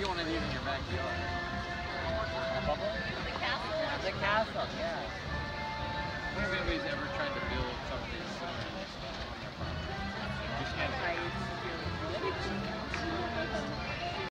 you want to leave in your backyard? The castle? The castle, yeah.